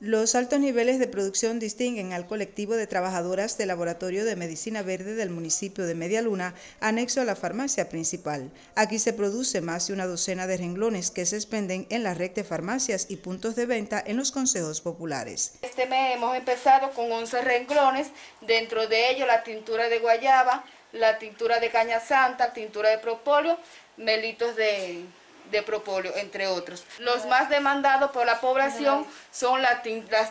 Los altos niveles de producción distinguen al colectivo de trabajadoras del Laboratorio de Medicina Verde del municipio de Medialuna, anexo a la farmacia principal. Aquí se produce más de una docena de renglones que se expenden en la red de farmacias y puntos de venta en los consejos populares. Este mes hemos empezado con 11 renglones, dentro de ellos la tintura de guayaba, la tintura de caña santa, tintura de propóleo, melitos de de propóleo, entre otros. Los más demandados por la población son las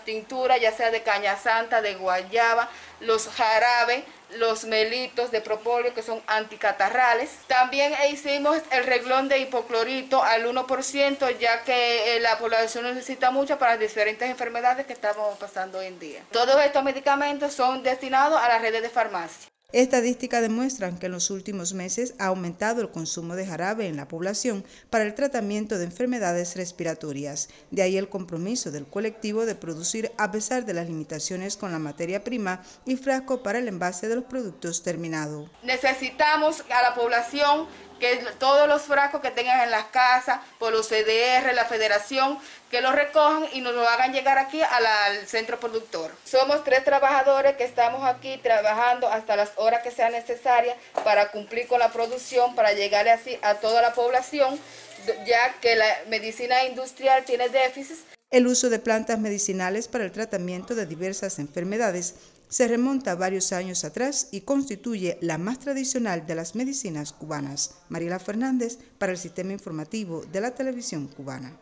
tinturas, ya sea de caña santa, de guayaba, los jarabes, los melitos de propóleo que son anticatarrales. También hicimos el reglón de hipoclorito al 1%, ya que eh, la población necesita mucho para diferentes enfermedades que estamos pasando hoy en día. Todos estos medicamentos son destinados a las redes de farmacia. Estadísticas demuestran que en los últimos meses ha aumentado el consumo de jarabe en la población para el tratamiento de enfermedades respiratorias. De ahí el compromiso del colectivo de producir a pesar de las limitaciones con la materia prima y frasco para el envase de los productos terminados. Necesitamos a la población que todos los frascos que tengan en las casas, por los CDR, la federación, que los recojan y nos lo hagan llegar aquí al centro productor. Somos tres trabajadores que estamos aquí trabajando hasta las horas que sean necesarias para cumplir con la producción, para llegarle así a toda la población, ya que la medicina industrial tiene déficits. El uso de plantas medicinales para el tratamiento de diversas enfermedades se remonta varios años atrás y constituye la más tradicional de las medicinas cubanas. Mariela Fernández para el Sistema Informativo de la Televisión Cubana.